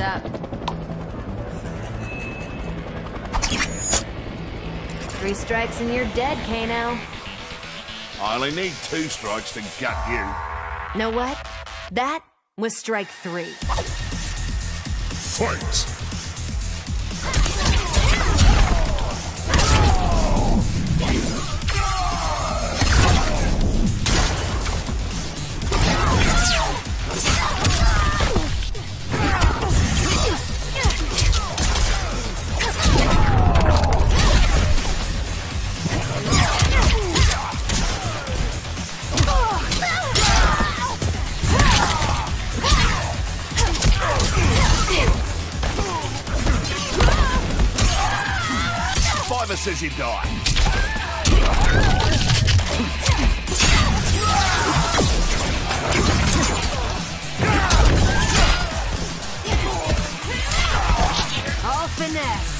Up. Three strikes and you're dead, Kano. I only need two strikes to gut you. Know what? That was strike three. Fight! Says you die. All finesse.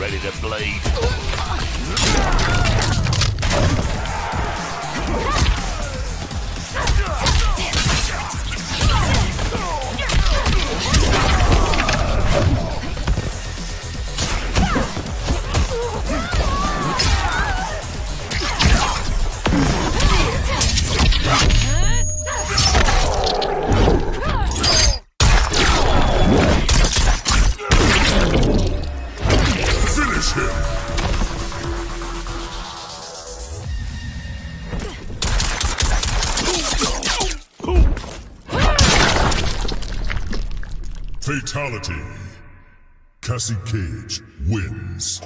Ready to bleed. Him! Fatality. Cassie Cage wins.